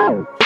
Oh.